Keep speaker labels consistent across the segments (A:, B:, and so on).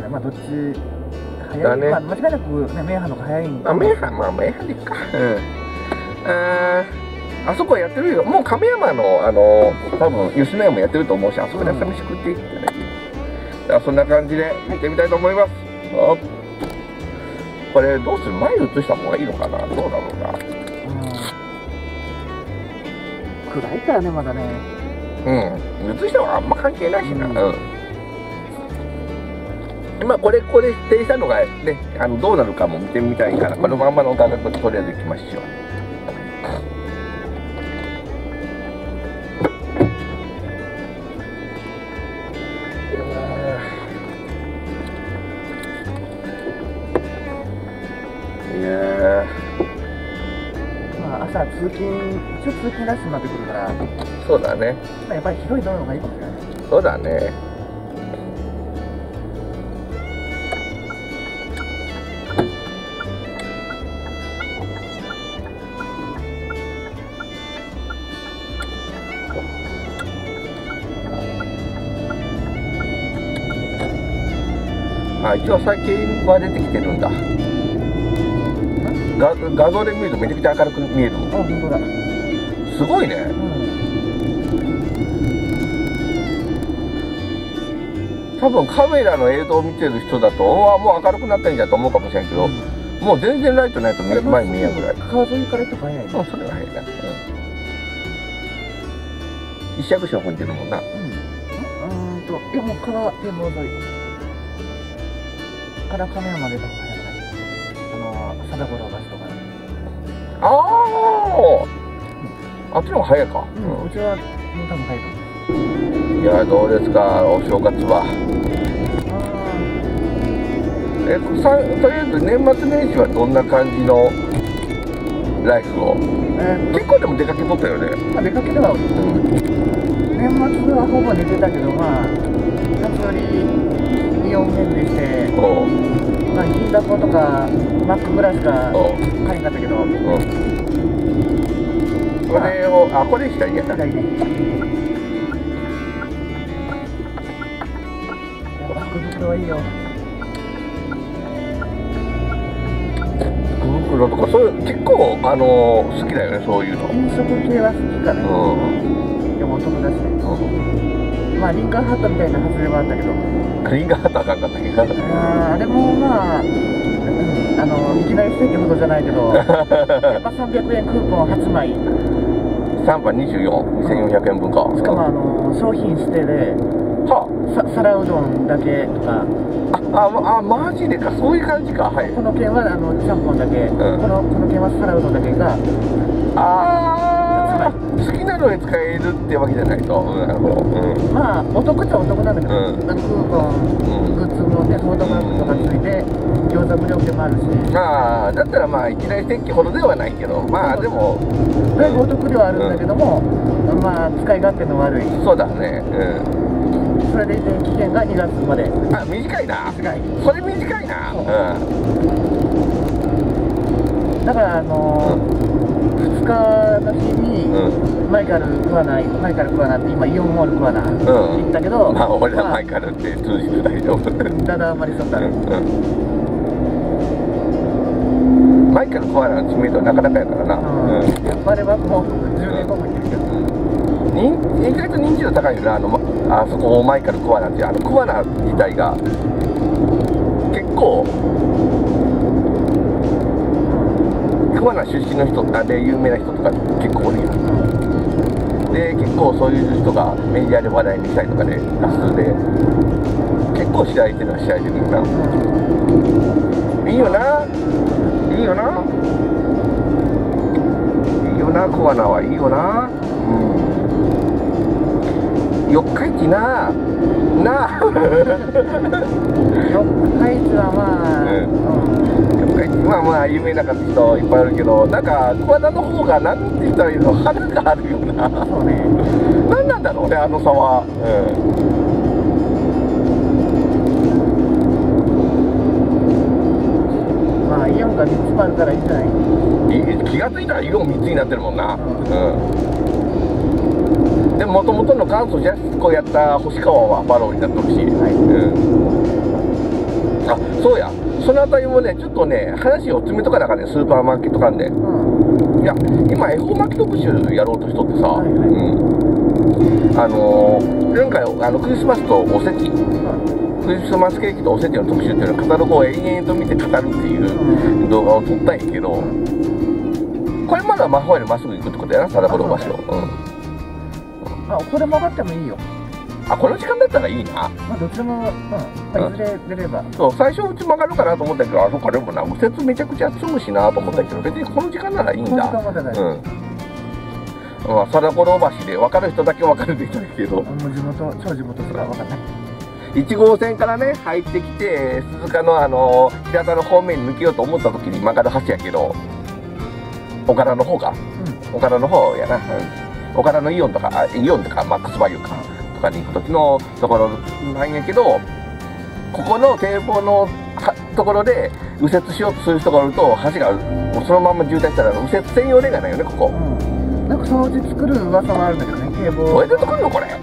A: いなまあどっち早い、
B: だね
A: まあ、間違いなくね名阪の方が早いん
B: あ、名阪、まあ、名阪でいいか。うん。あーあそこやってるよ。もう亀山の、あの、多分、吉野家もやってると思うし、あそこで朝飯食っていったらいい。じゃあ、そんな感じで行ってみたいと思います。あこれ、どうする？前に移した方がいいのかな？どうだろうな。
A: うん暗いからねまだね
B: うん。移した方があんま関係ないしな。
A: う
B: うんん。まあ、これ、これ指定したのがね、あの、どうなるかも見てみたいから、このまんまの価格でとりあえず行きましょう。いや
A: まあ朝通勤一応通勤ラッシュになってくるから、
B: そうだね。
A: あ、やっぱり広い道路がいいかもしれない
B: そうだね。あ、一応最近は出てきてるんだ。画画像で見るとめちゃくちゃ明るく見える。
A: あ本当だ。
B: すごいね。
A: うん
B: 多分カメラの映像を見てる人だとうわもう明るくなったんじゃと思うかもしれんけど、もう全然ライトないと前に見えんぐらい。
A: 川沿いから行った早いね。
B: うんそれは早いな、うん、石垣市の方に出るもんな。
A: うん。うーんといやもう川展望沿いから亀山あの貞五郎橋とか
B: あああっちの方が早いか、
A: うん、うちはもう多分早いと思う。
B: いやどうですか。お正月は。えさとりあえず年末年始はどんな感じのライフを？
A: えーっ
B: 結構でも出かけとったよね。
A: と、まあ、出かけては
B: うん
A: 年末はほぼ寝てたけどまあ夏よりイオン返事してまあ銀だことかマックぐらいしか買えんかったけど
B: うん。これをあこれ左やな
A: 左ねやっぱ福袋はいいよ。
B: 福袋とかそういう結構あの好きだよねそういうの。
A: 飲食系は好きかね
B: うん。
A: でもお得だしねまあリンカーハットみたいな外れはあったけど。
B: リンガーハットあかんかったけど。
A: あーあれもまあ、うん、あのいきなりステーキほどじゃないけど。やっぱ300円クーポン8枚
B: 3番24,2400円分か。
A: しかもあの商品指定で。
B: は
A: さ皿うどんだけとか。
B: ああまあマジでか。そういう感じか。はい。
A: この券はあのちゃんぽんだけ、
B: ん。
A: このこの券は皿うどんだけが。
B: ああ好きなのに使えるってわけじゃないと、うん、なるほど、うん、
A: まあお得っちゃお得なんだけど、
B: うん。
A: クーポン、グッズのねフォートマークとかついて餃子無料券もあるし。
B: ああだったらまあいきなり天気ほどではないけどまあでも。
A: だいぶお得ではあるんだけども、まあ使い勝手の悪い。
B: そうだね。うん。
A: それで期限が2月まで。
B: あ短いな。
A: 短い。
B: それ短いな。
A: だからあの2日の日に、
B: うんうん
A: マイカル桑名マイカル桑名って今イオンモール桑名
B: ん。
A: 行ったけど、
B: まあ俺ら
A: まあ
B: 前からって通じて大丈夫
A: だだ余りしとった、
B: うんうん。マイケル・コアラの知名度はなかなかやからな、
A: うん。
B: うん。
A: やっぱあれはもう10年後も行ってるけど、
B: 人意外と認知度高いよなあのまあそこマイケル・コアラっていうあのコアラ自体が。結構コアラ出身の人あで有名な人とか結構おるやんで結構そういう人がメディアで話題にしたりとかで多数で。結構試合っていうのは試合でるよな。いいよな。いいよな。いいよなコアラは。いいよな。うん。四日市な。な。あ
A: 四日市はまあ、
B: うん。四日市まあまあ有名な人いっぱいあるけどなん。かコアラの方が何て言ったらいいの花があるよな
A: うん。そうね
B: 何なん。だろうねあの差は
A: まあイオンが3つもあるからいいん。じゃない
B: 気が付いたら色3つになってるもん。なうんでももともとの元祖ジャスコやった星川はバローになってるし、
A: はい。
B: うん。あそうや。そのあたりもねちょっとね話を詰めとかなあかんねスーパーマーケット関連
A: うん。
B: いや今恵方巻き特集やろうとしとってさ、
A: はいはい
B: うん。あのー、前回あのクリスマスとおせち。クリスマスケーキとおせちの特集っていうのをカタログを延々と見て語るっていう動画を撮ったんやけどこれまだ魔法よりまっすぐ行くってことやな貞子の場所うん
A: まあこれ曲がってもいいよ。
B: あこの時間だったらいいな。
A: まあどっちでもうん、まあ、いずれ出れば。
B: そう最初うち曲がるかなと思ったけどあそこでもな右折めちゃくちゃ積むしなと思ったけど別にこの時間ならいいん
A: この時
B: だ
A: 間ま
B: うん。まあ貞子橋で分かる人だけ分かるできるけど。
A: もう地元超地元しか分かんない。
B: 1号線からね入ってきて鈴鹿のあの平田の方面に抜けようと思った時に曲がる橋やけど岡田の方か。岡田の方やな、うん、岡田のイオンとかあイオンとかマックスバリューかとかに行く時のところなんやけどここの堤防のはところで右折しようとする人がおると橋がもうそのまま渋滞したら右折専用レーンがないよねここ。
A: うん、うん、なんかそのうち作る噂はあるんだけどね堤防。
B: どうやって作るのこれ？
A: こ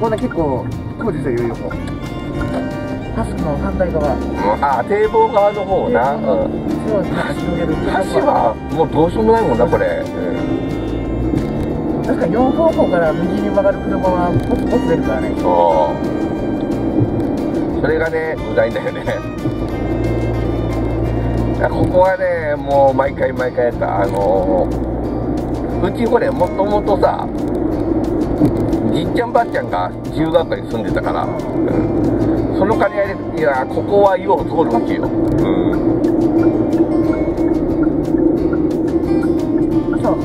A: こね結構工事してるよもう橋の反対側。
B: うん。あ堤防側の方な、うん、橋はもうどうしようもないもんなこれ、うん
A: 確かに4方向から右に曲がる車はポツポツ出るからね。
B: そう。それがねうざいんだよね。ここはねもう毎回毎回やった。あのうちこれもともとさじっちゃんばっちゃんが自由が丘に住んでたから、うん。その兼ね合いでいやここはよう通るわけよ、うん、
A: そう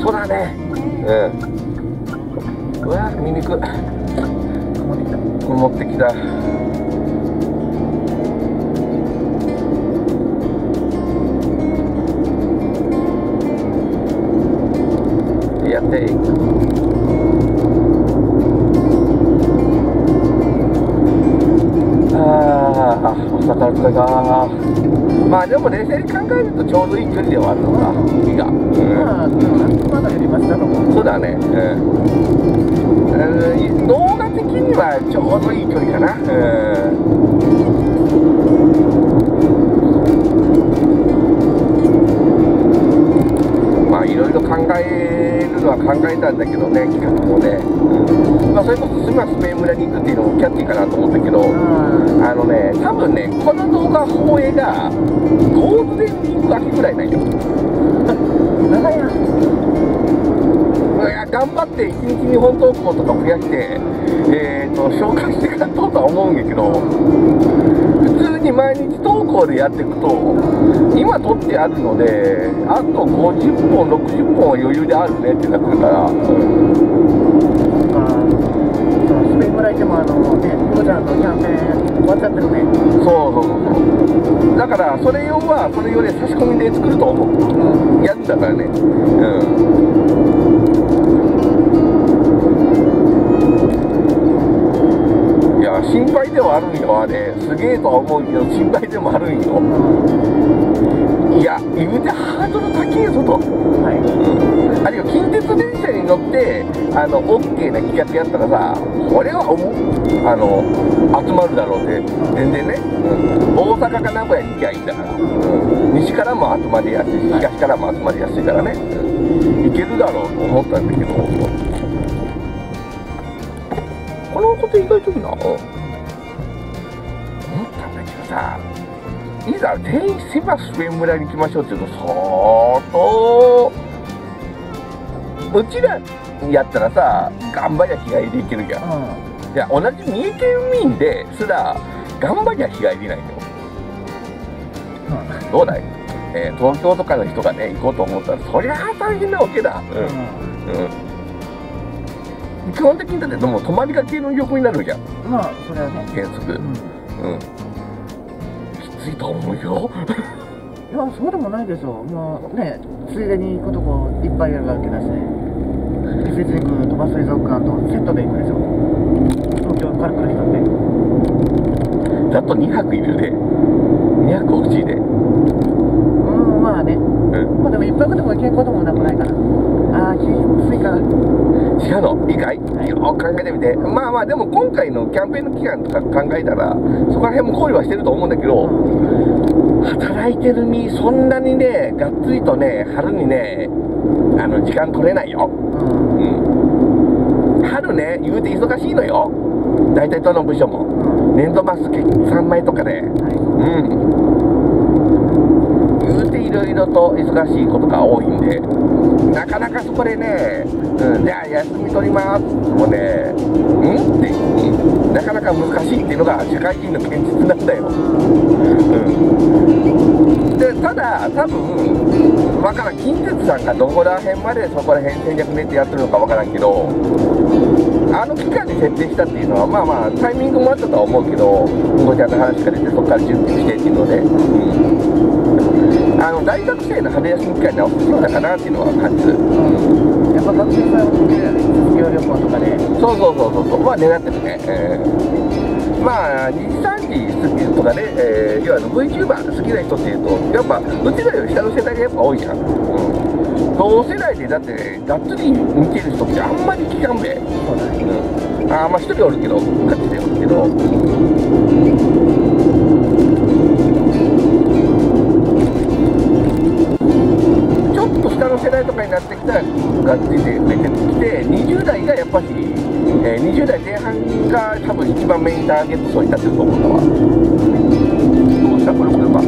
B: そうだねうんうわ見にく。
A: 持ってきた。
B: ちょうどいい距離かな、うん、まあいろいろ考えるのは考えたんだけどね企画もね、うん。まあ、それこそすぐはスペイン村に行くっていうのもキャッチーかなと思ったけど
A: あ
B: あのね多分ねこの動画放映がゴールデンウィーク明けぐらいなんよ。
A: 長いな。
B: 頑張って1日2本投稿とか増やして、えー、と紹介していかんととは思うんやけど普通に毎日投稿でやっていくと今撮ってあるのであと50本60本は余裕であるねってなってるから、
A: あそのスペイン村行ってもあのねフーちゃんのキャンペーン終わっちゃってるね。
B: そうそうそうそう。だからそれ用はそれ用で差し込みで作ると思う。やるんだからね。うん心配ではあるんよあれ。すげえとは思うけど心配でもあるんよ。いや言うてハードル高えぞと、
A: はい。
B: うん、あるいは近鉄電車に乗ってあの OK な企画やったらさこれはあの集まるだろうって全然ね、うん、大阪か名古屋に行きゃいいんだから、うん、西からも集まりやすいし東からも集まりやすいからね、うん、行けるだろうと思ったんだけど。このこと意外といいな、いざ全員狭スペイン村に行きましょうって言うと相当うちらやったらさ頑張りゃ日帰りで行けるじゃん。
A: うん。
B: いや同じ三重県民ですら頑張りゃ日帰りないよ。
A: うん。
B: どうだい、えー東京とかの人がね行こうと思ったらそりゃあ大変なわけだ。うん、うん、基本的にだってでも泊まりがけの旅行になるじゃん。
A: まあそれはね。
B: 原則。
A: うん。
B: うんしいと思うよ
A: いやそうでもないでしょもうねついでに行くとこいっぱいあるわけだし伊勢神宮とか水族館とセットで行くでしょ東京から来る人って
B: ざっと2泊いるで2泊欲しいで
A: まあね。
B: うん
A: まあでも一泊でも行けんこともなくないかな。ああきついか。な
B: 違なの？いいかい、よく考えてみて。まあまあでも今回のキャンペーンの期間とか考えたらそこら辺も考慮はしてると思うんだけど働いてる身そんなにねがっつりとね春にねあの時間取れないよ。
A: うん。
B: うん。春ね言うて忙しいのよ。大体どの部署も。
A: うん。
B: 年度末決算前とかで。
A: はい。
B: うん言うていろいろと忙しいことが多いんで。なかなかそこでね、うん、じゃあ休み取りますもうねん？って、なかなか難しいっていうのが社会人の現実なんだよ。うん。でただ多分わからん。近鉄さんがどこら辺までそこら辺戦略練ってやってるのかわからんけどあの期間に設定したっていうのはまあまあタイミングもあったとは思うけどごちゃの話が出てそこから準備してっていうので、うん、あの大学生の春休み期間にはそうだかなっていうのは感じる、うん、
A: やっぱ学生さん向けだね卒業旅行とかで
B: そうそうそうそうそう。まあ狙ってるね、えー。まあ2時3時過ぎとかね、えー、いわゆる VTuber 好きな人っていうとやっぱうちらより下の世代がやっぱ多いじゃん、うん、同世代でだってがっつり見てる人ってあんまり聞かんべ。
A: そうだね。
B: うん。あーまあ一人おるけどガチでおるけど。ちょ下の世代とかになってきたらがっつりで増えてきて20代がやっぱし、えー20代前半が多分一番メインターゲット層になってると思うんだわどうしたこれ車っ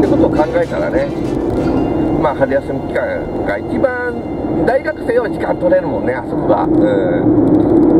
B: てことを考えたらねまあ春休み期間が一番間取れるもんねあそこが。うん。